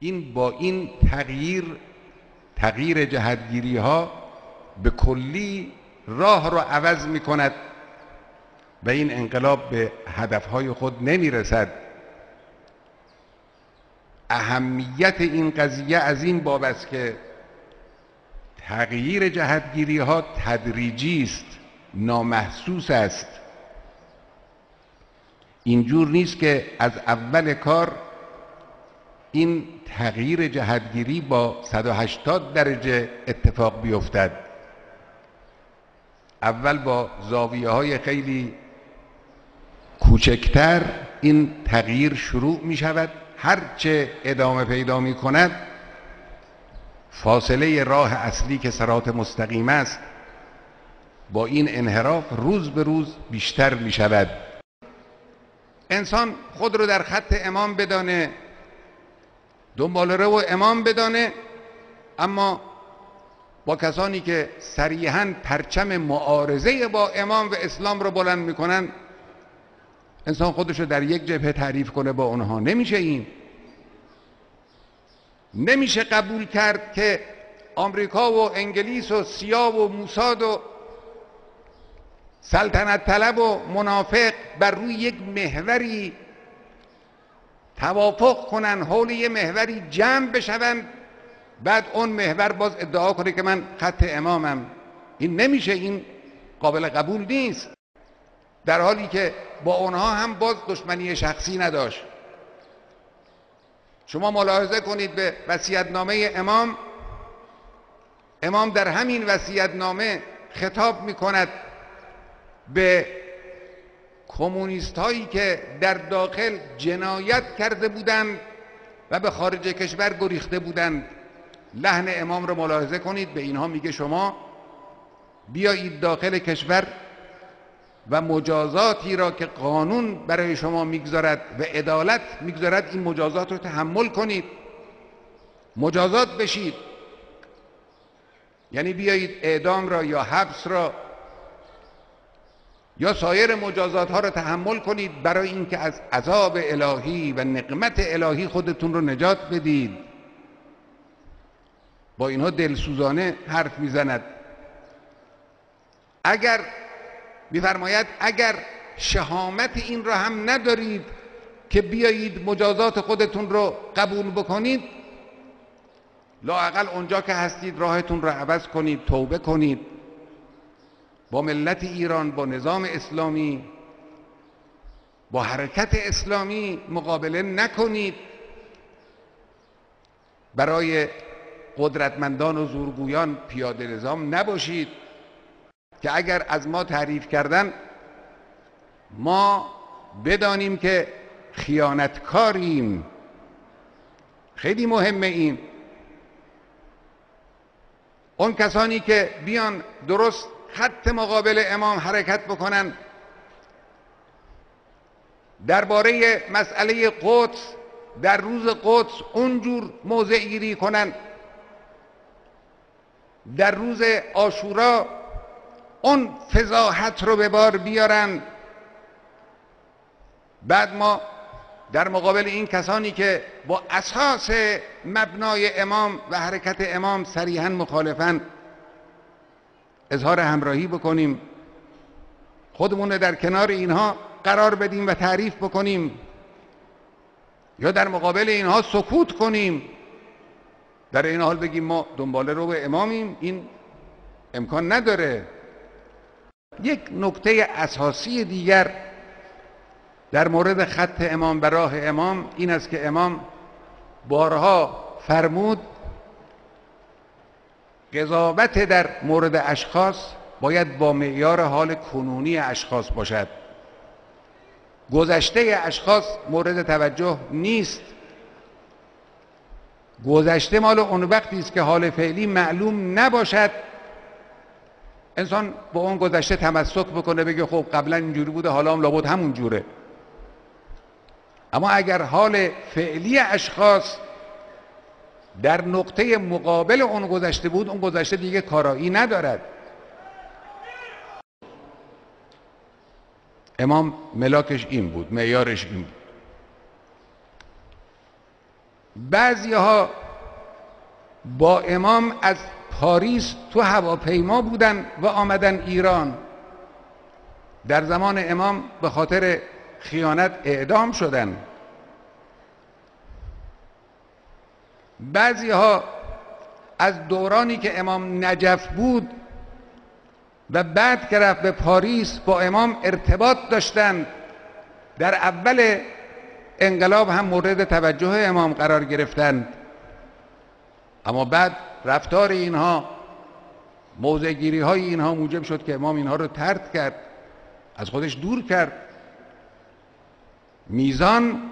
این با این تغییر تغییر جهتگیری ها به کلی راه رو عوض می کند و این انقلاب به هدفهای خود نمی رسد اهمیت این قضیه از این باب است که تغییر جهتگیری ها تدریجی است نامحسوس است. اینجور نیست که از اول کار این تغییر جهتگیری با 180 درجه اتفاق بیفتد. اول با زاویه های خیلی کوچکتر این تغییر شروع می شود هرچه ادامه پیدا می کند فاصله راه اصلی که سرات مستقیم است با این انحراف روز به روز بیشتر می شود انسان خود رو در خط امام بدانه. دنبال رو امام بدانه. اما با کسانی که صریحا پرچم معارضه با امام و اسلام رو بلند می‌کنن انسان خودش رو در یک جبهه تعریف کنه با اونها. نمیشه این. نمیشه قبول کرد که آمریکا و انگلیس و سیا و موساد و سلطنت طلب و منافق بر روی یک محوری توافق کنن حول یه محوری جمع بشون. بعد اون محور باز ادعا کنه که من خط امامم. این نمیشه این قابل قبول نیست. در حالی که با اونها هم باز دشمنی شخصی نداشت. شما ملاحظه کنید به وصیت‌نامه امام. امام در همین وصیت‌نامه خطاب می‌کند به کمونیست هایی که در داخل جنایت کرده بودند و به خارج کشور گریخته بودند. لحن امام رو ملاحظه کنید به اینها میگه شما بیایید داخل کشور و مجازاتی را که قانون برای شما می‌گذارد و عدالت می‌گذارد این مجازات رو تحمل کنید. مجازات بشید. یعنی بیایید اعدام را یا حبس را یا سایر مجازات ها را تحمل کنید برای اینکه از عذاب الهی و نقمت الهی خودتون رو نجات بدید. با اینها دلسوزانه حرف می‌زند. اگر میفرماید اگر شهامت این را هم ندارید که بیایید مجازات خودتون رو قبول بکنید لاقل اونجا که هستید راهتون را عوض کنید توبه کنید. با ملت ایران با نظام اسلامی با حرکت اسلامی مقابله نکنید. برای قدرتمندان و زورگویان پیاده نظام نباشید که اگر از ما تعریف کردن ما بدانیم که خیانتکاریم. خیلی مهمه این. اون کسانی که بیان درست خط مقابل امام حرکت بکنن. درباره مسئله قدس در روز قدس اونجور موضع گیری کنن. در روز آشورا اون فضاحت رو به بار بیارن. بعد ما در مقابل این کسانی که با اساس مبنای امام و حرکت امام صریحا مخالفن اظهار همراهی بکنیم. خودمون در کنار اینها قرار بدیم و تعریف بکنیم. یا در مقابل اینها سکوت کنیم. در این حال بگیم ما دنباله رو به امامیم. این امکان نداره. یک نکته اساسی دیگر در مورد خط امام به راه امام این است که امام بارها فرمود قضاوت در مورد اشخاص باید با معیار حال کنونی اشخاص باشد. گذشته اشخاص مورد توجه نیست. گذشته مال اون وقتی است که حال فعلی معلوم نباشد. انسان با اون گذشته تمسک بکنه بگه خب قبلا اینجوری بوده حالا هم لابد همون جوره. اما اگر حال فعلی اشخاص در نقطه مقابل اون گذشته بود اون گذشته دیگه کارایی ندارد. امام ملاکش این بود معیارش این بود. بعضی ها با امام از پاریس تو هواپیما بودن و آمدن ایران. در زمان امام به خاطر خیانت اعدام شدن. بعضی ها از دورانی که امام نجف بود و بعد که رفت به پاریس با امام ارتباط داشتند در اول انقلاب هم مورد توجه امام قرار گرفتند اما بعد رفتار اینها موضعگیری های اینها موجب شد که امام اینها رو ترد کرد از خودش دور کرد. میزان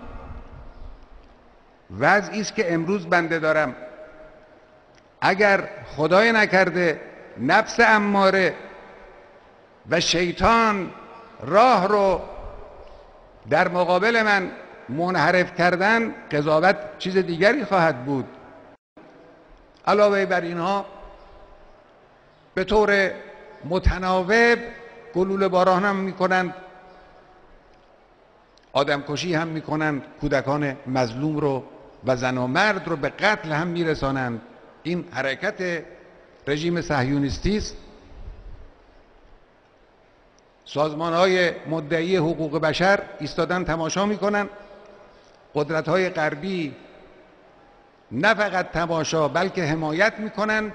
وضعی است که امروز بنده دارم. اگر خدای نکرده نفس اماره و شیطان راه رو در مقابل من منحرف کردن قضاوت چیز دیگری خواهد بود. علاوه بر اینها به طور متناوب گلوله باران هم می‌کنند. آدمکشی هم می‌کنند. کودکان مظلوم رو و زن و مرد رو به قتل هم میرسانند. این حرکت رژیم صهیونیستی است. سازمان های مدعی حقوق بشر ایستادن تماشا می‌کنن. قدرت های غربی نه فقط تماشا بلکه حمایت می‌کنن.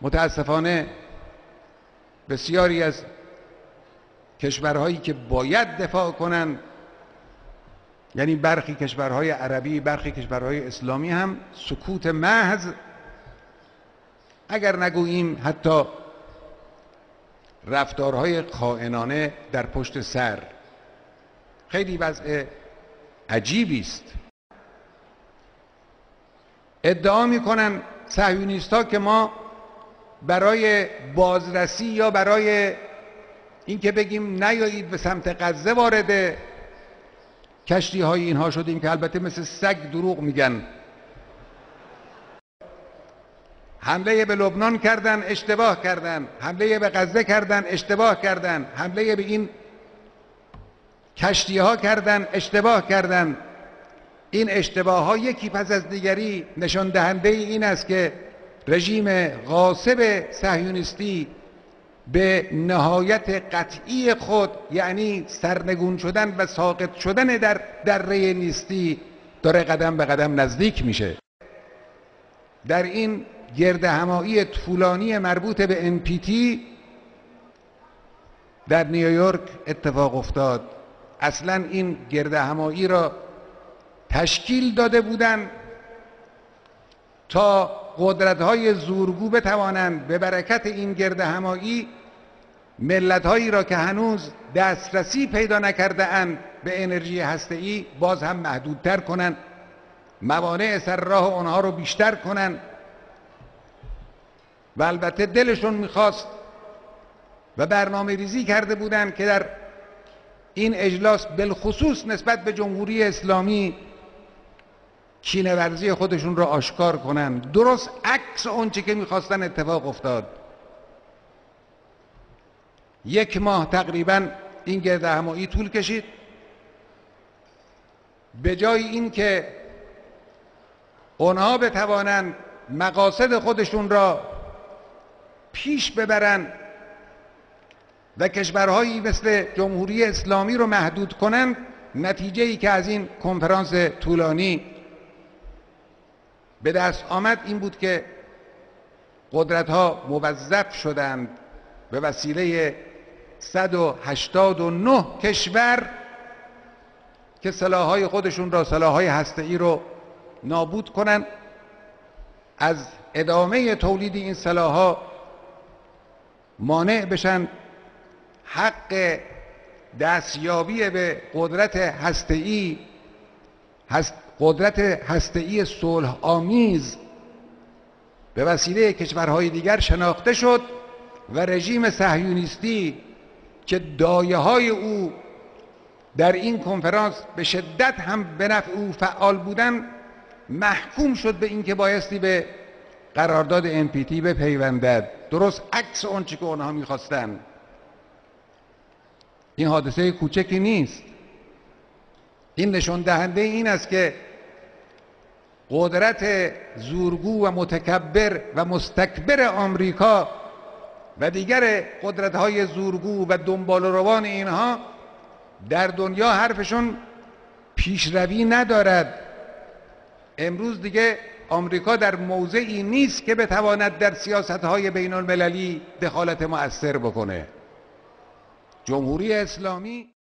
متاسفانه بسیاری از کشورهایی که باید دفاع کنند یعنی برخی کشورهای عربی برخی کشورهای اسلامی هم سکوت محض. اگر نگوییم حتی رفتارهای خائنانه در پشت سر خیلی وضع عجیبی است. ادعا می‌کنن صهیونیست که ما برای بازرسی یا برای اینکه بگیم نیایید به سمت غزه وارد کشتی های اینها شدیم که البته مثل سگ دروغ میگن. حمله به لبنان کردن اشتباه کردن. حمله به غزه کردن اشتباه کردن. حمله به این کشتی ها کردن اشتباه کردن. این اشتباه ها یکی پس از دیگری نشان دهنده این است که رژیم غاصب صهیونیستی به نهایت قطعی خود یعنی سرنگون شدن و ساقط شدن در دره نیستی داره قدم به قدم نزدیک میشه. در این گرد همایی طولانی مربوط به NPT در نیویورک اتفاق افتاد. اصلا این گرد همایی را تشکیل داده بودند تا قدرت های زورگو بتوانند به برکت این گرد همایی ملت هایی را که هنوز دسترسی پیدا نکرده اند به انرژی هسته باز هم محدودتر کنند. موانع سر راه آنها رو بیشتر کنند. و البته دلشون می‌خواست و برنامه ریزی کرده بودند که در این اجلاس بالخصوص نسبت به جمهوری اسلامی ورزی خودشون را آشکار کنند درست عکس آنچه که می‌خواستن اتفاق افتاد. یک ماه تقریبا این گرد همایی طول کشید. به جای اینکه اونها بتوانند مقاصد خودشون را پیش ببرند و کشورهایی مثل جمهوری اسلامی رو محدود کنند نتیجه ای که از این کنفرانس طولانی به دست آمد این بود که قدرت ها موظف شدند به وسیله 189 کشور که سلاحهای خودشون را سلاحهای هسته‌ای رو نابود کنند. از ادامه تولید این سلاحها مانع بشن. حق دستیابی به قدرت هسته‌ای هست قدرت هسته‌ای صلح آمیز به وسیله کشورهای دیگر شناخته شد و رژیم صهیونیستی که دایه های او در این کنفرانس به شدت هم به نفع او فعال بودن محکوم شد به اینکه بایستی به قرارداد NPT بپیوندد. درست عکس اون که اونها می‌خواستن. این حادثه کوچکی نیست. این نشون دهنده این است که قدرت زورگو و متکبر و مستکبر آمریکا و دیگر قدرت های زورگو و دنبال روان اینها در دنیا حرفشون پیشروی ندارد. امروز دیگه آمریکا در موضعی نیست که بتواند در سیاست های بین المللی دخالت مؤثر بکنه. جمهوری اسلامی